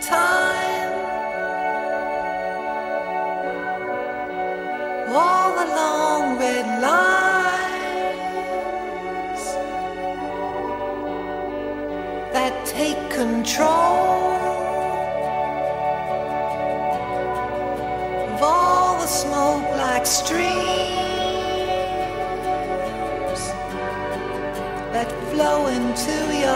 time. All along with lies that take control of all the smoke like streams that flow into your